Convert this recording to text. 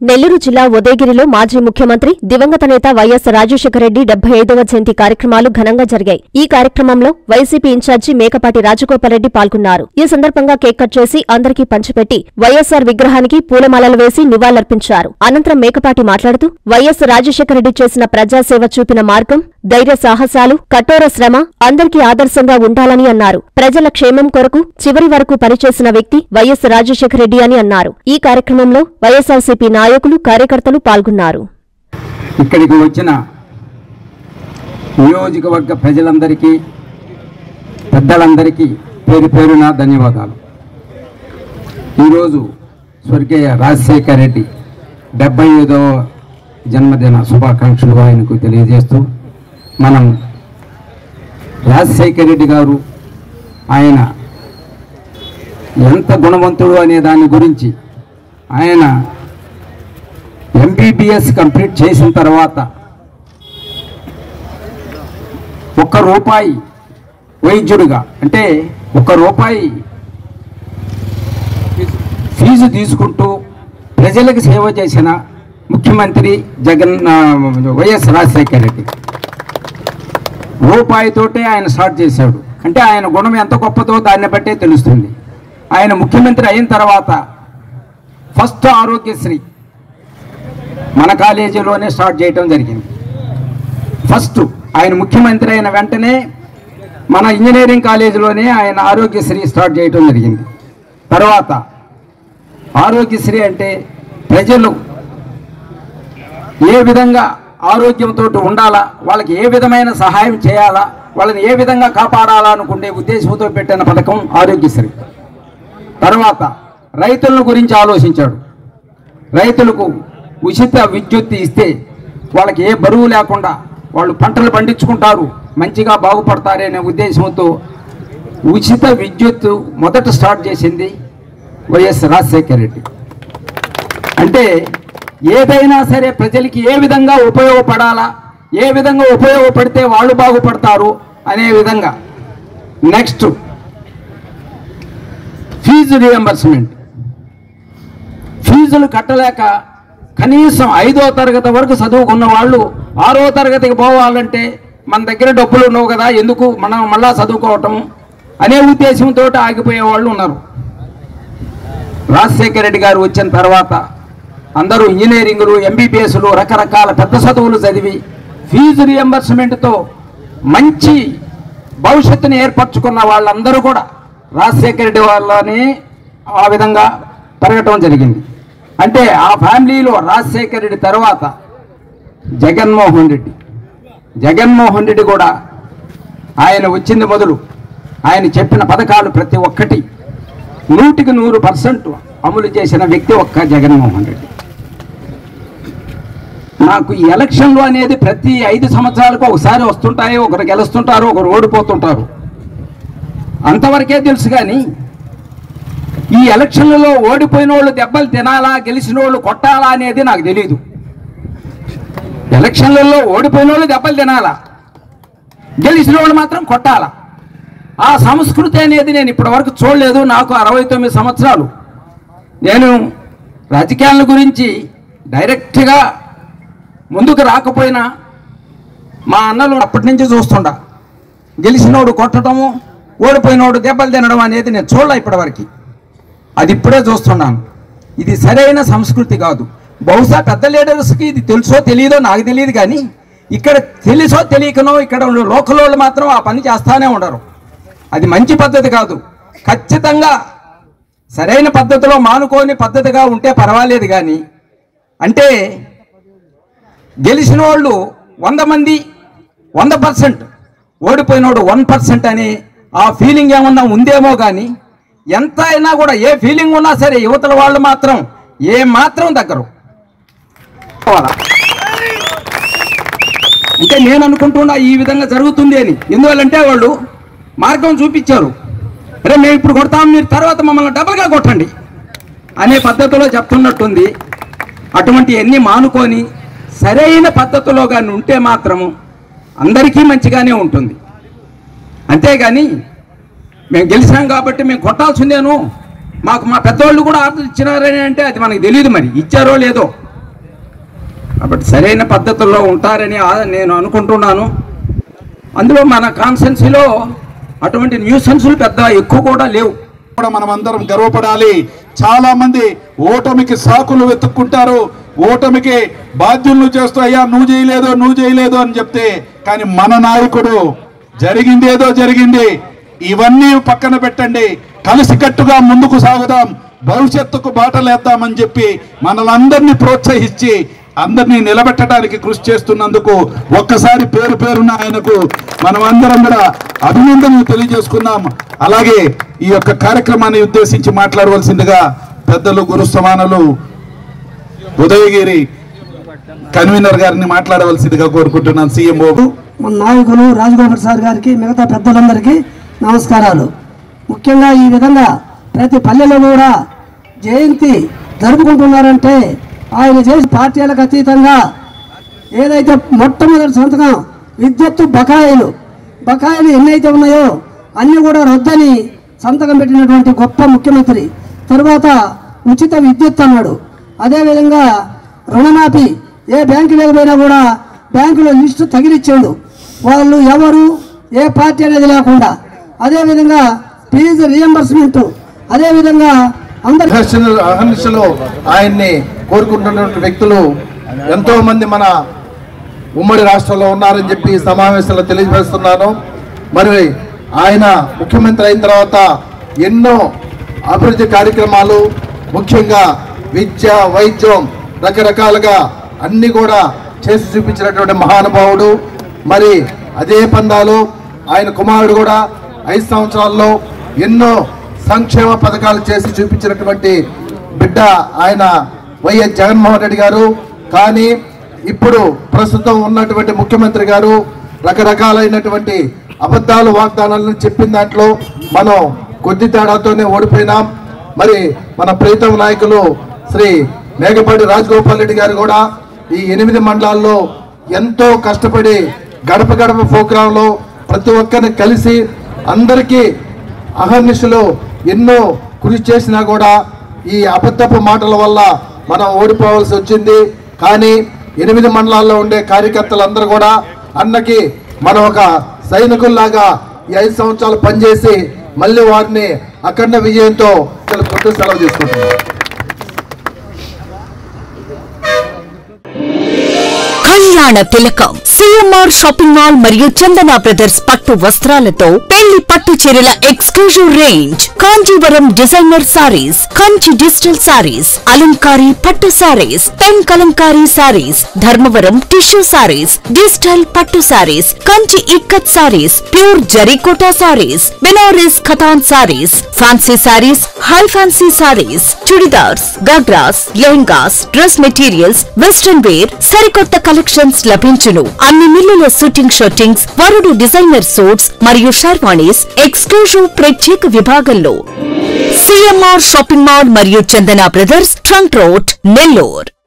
నెల్లూరు జిల్లా ఉదయగిరిలో మాజీ ముఖ్యమంత్రి దివంగత నేత వైఎస్ రాజశేఖర రెడ్డి డెబ్బై ఐదవ జయంతి కార్యక్రమాలు ఘనంగా జరిగాయి. ఈ కార్యక్రమంలో వైసీపీ ఇన్ఛార్జి మేకపాటి రాజగోపాలరెడ్డి పాల్గొన్నారు. ఈ సందర్భంగా కేక్ కట్ చేసి అందరికీ పంచిపెట్టి వైఎస్సార్ విగ్రహానికి పూలమాలలు వేసి నివాళులర్పించారు. అనంతరం మేకపాటి మాట్లాడుతూ వైఎస్ రాజశేఖర రెడ్డి చేసిన ప్రజాసేవ చూపిన మార్గం ధైర్య సాహసాలు కఠోర శ్రమ అందరికీ ఆదర్శంగా ఉండాలని అన్నారు. ప్రజల క్షేమం కొరకు చివరి వరకు పనిచేసిన వ్యక్తి వైఎస్ రాజశేఖర రెడ్డి అని అన్నారు. ఈ కార్యక్రమంలో వైఎస్ఆర్సీపీ నాయకులు కార్యకర్తలు పాల్గొన్నారు. ఇక్కడికి వచ్చిన నియోజకవర్గ ప్రజలందరికీ పెద్దలందరికీ పేరు పేరున ధన్యవాదాలు. ఈరోజు స్వర్గీయ రాజశేఖర్ రెడ్డి డెబ్బై ఐదవ జన్మదిన శుభాకాంక్షలు ఆయనకు తెలియజేస్తూ మనం రాజశేఖర్ రెడ్డి గారు ఆయన ఎంత గుణవంతుడు అనే దాని గురించి ఆయన ఎంబీబీఎస్ కంప్లీట్ చేసిన తర్వాత ఒక్క రూపాయి వైద్యుడిగా అంటే ఒక్క రూపాయి ఫీజు తీసుకుంటూ ప్రజలకు సేవ చేసిన ముఖ్యమంత్రి జగన్ వైఎస్ రాజశేఖర రెడ్డి. రూపాయితోటే ఆయన స్టార్ట్ చేశాడు. అంటే ఆయన గుణం ఎంత గొప్పదో దాన్ని బట్టే తెలుస్తుంది. ఆయన ముఖ్యమంత్రి అయిన తర్వాత ఫస్ట్ ఆరోగ్యశ్రీ మన కాలేజీలోనే స్టార్ట్ చేయటం జరిగింది. ఫస్ట్ ఆయన ముఖ్యమంత్రి అయిన వెంటనే మన ఇంజనీరింగ్ కాలేజీలోనే ఆయన ఆరోగ్యశ్రీ స్టార్ట్ చేయటం జరిగింది. తర్వాత ఆరోగ్యశ్రీ అంటే ప్రజలు ఏ విధంగా ఆరోగ్యంతో ఉండాలా? వాళ్ళకి ఏ విధమైన సహాయం చేయాలా? వాళ్ళని ఏ విధంగా కాపాడాలా అనుకునే ఉద్దేశంతో పెట్టిన పథకం ఆరోగ్యశ్రీ. తర్వాత రైతులను గురించి ఆలోచించాడు. రైతులకు ఉచిత విద్యుత్ ఇస్తే వాళ్ళకి ఏ బరువు లేకుండా వాళ్ళు పంటలు పండించుకుంటారు మంచిగా బాగుపడతారనే ఉద్దేశంతో ఉచిత విద్యుత్ మొదట స్టార్ట్ చేసింది వైఎస్ రాజశేఖర రెడ్డి. అంటే ఏదైనా సరే ప్రజలకి ఏ విధంగా ఉపయోగపడాలా ఏ విధంగా ఉపయోగపడితే వాళ్ళు బాగుపడతారు అనే విధంగా. నెక్స్ట్ ఫీజు రియంబర్స్మెంట్ ఫీజులు కట్టలేక కనీసం ఐదో తరగతి వరకు చదువుకున్న వాళ్ళు ఆరో తరగతికి పోవాలంటే మన దగ్గర డబ్బులు ఉండవు కదా ఎందుకు మనం మళ్ళా చదువుకోవటం అనే ఉద్దేశంతో ఆగిపోయే వాళ్ళు ఉన్నారు. రాజశేఖర రెడ్డి గారు వచ్చిన తర్వాత అందరూ ఇంజనీరింగ్లు ఎంబీబీఎస్లు రకరకాల పెద్ద చదువులు చదివి ఫీజు రియంబర్స్మెంట్తో మంచి భవిష్యత్తుని ఏర్పరచుకున్న వాళ్ళందరూ కూడా రాజశేఖర రెడ్డి వాళ్ళని ఆ విధంగా పెరగటం జరిగింది. అంటే ఆ ఫ్యామిలీలో రాజశేఖర రెడ్డి తర్వాత జగన్మోహన్ రెడ్డి. జగన్మోహన్ రెడ్డి కూడా ఆయన వచ్చింది మొదలు. ఆయన చెప్పిన పథకాలు ప్రతి ఒక్కటి నూటికి నూరు పర్సెంట్ అమలు చేసిన వ్యక్తి ఒక్క జగన్మోహన్ రెడ్డి. నాకు ఈ ఎలక్షన్లు అనేది ప్రతి ఐదు సంవత్సరాలకు ఒకసారి వస్తుంటాయి ఒకరు గెలుస్తుంటారు ఒకరు ఓడిపోతుంటారు. అంతవరకే తెలుసు కానీ ఈ ఎలక్షన్లలో ఓడిపోయిన వాళ్ళు దెబ్బలు తినాలా గెలిచిన వాళ్ళు కొట్టాలా అనేది నాకు తెలియదు ఎలక్షన్లలో ఓడిపోయిన వాళ్ళు దెబ్బలు తినాలా గెలిచిన వాళ్ళు మాత్రం కొట్టాలా. ఆ సంస్కృతి అనేది నేను ఇప్పటివరకు చూడలేదు నాకు అరవై తొమ్మిది సంవత్సరాలు. నేను రాజకీయాల గురించి డైరెక్ట్గా ముందుకు రాకపోయినా మా అన్నలు అప్పటి నుంచి చూస్తుండా గెలిచినోడు కొట్టడము ఓడిపోయినోడు దెబ్బలు తినడం అనేది నేను చూడలే ఇప్పటివరకు. అది ఇప్పుడే చూస్తున్నాను. ఇది సరైన సంస్కృతి కాదు. బహుశా పెద్ద లీడర్స్కి ఇది తెలుసో తెలియదో నాకు తెలియదు కానీ ఇక్కడ తెలుసో తెలియకనో ఇక్కడ లోకల్ వాళ్ళు మాత్రం ఆ పని చేస్తానే ఉండరు. అది మంచి పద్ధతి కాదు. ఖచ్చితంగా సరైన పద్ధతిలో మానుకోని పద్ధతిగా ఉంటే పర్వాలేదు కానీ అంటే గెలిచిన వాళ్ళు వంద మంది వంద పర్సెంట్ ఓడిపోయినోడు వన్ పర్సెంట్ అని ఆ ఫీలింగ్ ఏమన్నా ఉందేమో కానీ ఎంత అయినా కూడా ఏ ఫీలింగ్ ఉన్నా సరే యువతల వాళ్ళు మాత్రం ఏ మాత్రం దగ్గరు. ఇంకా అంటే నేను అనుకుంటున్నా ఈ విధంగా జరుగుతుంది అని. ఎందువల్లంటే వాళ్ళు మార్గం చూపించారు. అరే మేము ఇప్పుడు కొడతాం మీరు తర్వాత మమ్మల్ని డబల్గా కొట్టండి. అనే పద్ధతిలో చెప్తున్నట్టుంది. అటువంటి అన్ని మానుకొని సరైన పద్ధతిలో కానీ ఉంటే మాత్రము అందరికీ మంచిగానే ఉంటుంది. అంతేగాని మేము గెలిచినాం కాబట్టి మేము కొట్టాల్సిందేను. మాకు మా పెద్దవాళ్ళు కూడా ఆర్డర్ ఇచ్చినారని అంటే అది మనకు తెలియదు మరి ఇచ్చారో లేదో. కాబట్టి సరైన పద్ధతుల్లో ఉంటారని నేను అనుకుంటున్నాను. అందులో మన కాన్సెన్సీలో అటువంటి న్యూసెన్సులు పెద్ద ఎక్కువ కూడా లేవు. కూడా మనం అందరం గర్వపడాలి. చాలా మంది ఓటమికి సాకులు వెతుక్కుంటారు. ఓటమికి బాధ్యులను చేస్తూ అయ్యా నువ్వు చేయలేదు నువ్వు చేయలేదు అని చెప్తే కానీ మన నాయకుడు జరిగింది ఏదో జరిగింది. ఇవన్నీ పక్కన పెట్టండి. కలిసికట్టుగా ముందుకు సాగుదాం. భవిష్యత్తుకు బాటలేద్దామని చెప్పి మనలందరినీ ప్రోత్సహించి అందరినీ నిలబెట్టడానికి కృషి చేస్తున్నందుకు ఒక్కసారి పేరు పేరున ఆయనకు మనం కూడా అభినందనలు తెలియజేసుకున్నాం అలాగే ఈ యొక్క కార్యక్రమాన్ని ఉద్దేశించి మాట్లాడవలసిందిగా పెద్దలు గురు సమానులు ఉదయగిరి కన్వీనర్ గారిని మాట్లాడవలసిందిగా కోరుకుంటున్నాను. సీఎం బాబు. నాయకులు రాజగోపాల్ సార్ గారికి మిగతా పెద్దలందరికీ నమస్కారాలు. ముఖ్యంగా ఈ విధంగా ప్రతి పల్లెలో కూడా జయంతి జరుపుకుంటున్నారంటే ఆయన చేసి పార్టీలకు అతీతంగా ఏదైతే మొట్టమొదటి సంతకం విద్యుత్తు బకాయిలు బకాయిలు ఎన్నైతే ఉన్నాయో అన్నీ కూడా రద్దని సంతకం పెట్టినటువంటి గొప్ప ముఖ్యమంత్రి. తరువాత ఉచిత విద్యుత్ అన్నాడు. అదేవిధంగా రుణమాఫీ ఏ బ్యాంకు లేకపోయినా కూడా బ్యాంకులో లిస్టు తగిలిచ్చాడు. వాళ్ళు ఎవరు ఏ పార్టీ అనేది లేకుండా. అదేవిధంగా ఫీజు రియంబర్స్మెంట్ అదేవిధంగా అందరి అహర్నిశలు ఆయన్ని కోరుకుంటున్నటువంటి వ్యక్తులు ఎంతో మంది మన ఉమ్మడి రాష్ట్రంలో ఉన్నారని చెప్పి సమావేశంలో తెలియజేస్తున్నాను. మరి ఆయన ముఖ్యమంత్రి అయిన తర్వాత ఎన్నో అభివృద్ధి కార్యక్రమాలు ముఖ్యంగా విద్య వైద్యం రకరకాలుగా అన్ని కూడా చేసి చూపించినటువంటి మహానుభావుడు. మరి అదే పందాలు ఆయన కుమారుడు కూడా ఐదు సంవత్సరాల్లో ఎన్నో సంక్షేమ పథకాలు చేసి చూపించినటువంటి బిడ్డ ఆయన వైఎస్ జగన్మోహన్ రెడ్డి గారు. కానీ ఇప్పుడు ప్రస్తుతం ఉన్నటువంటి ముఖ్యమంత్రి గారు రకరకాలైనటువంటి అబద్ధాలు వాగ్దానాలను చెప్పిన దాంట్లో మనం కొద్ది తేడాతోనే ఓడిపోయినాం. మరి మన ప్రీతం నాయకులు శ్రీ మేకపాటి రాజగోపాల్ రెడ్డి గారు కూడా ఈ ఎనిమిది మండలాల్లో ఎంతో కష్టపడి గడప గడప ప్రోగ్రాంలో ప్రతి ఒక్కరిని కలిసి అందరికీ అహర్నిశలు ఎన్నో కృషి చేసినా కూడా ఈ అబద్ధపు మాటల వల్ల మనం ఓడిపోవాల్సి వచ్చింది. కానీ ఎనిమిది మండలాల్లో ఉండే కార్యకర్తలందరూ కూడా అన్నకి మనం ఒక సైనికుల్లాగా ఈ ఐదు సంవత్సరాలు పనిచేసి మళ్ళీ వారిని అఖండ విజయంతో తెలుపుకుంటూ సెలవు తీసుకుంటున్నాం కళ్యాణ తిలకం సిఎంఆర్ షాపింగ్ మాల్ మరియు చందన బ్రదర్స్ పట్టు వస్త్రాలతో పెళ్ళి పట్టు చీరల exclusive range. Kanjeevaram designer sarees Kanchi digital sarees అలంకారీ పట్టు sarees pen Kalamkari sarees Dharmavaram tissue sarees digital పట్టు sarees Kanchi ikat sarees pure zari kota sarees Benaras Katan sarees fancy sarees high fancy sarees chudidars ghagras lehengas dress materials western wear సరికొత్త collections లభించును. అన్ని మిల్లుల suiting suitings వరుడు designer suits మరియు sherwanis exclusive ప్రత్యేక విభాగంలో. CMR shopping mall మరియు Chandana brothers trunk road Nellore.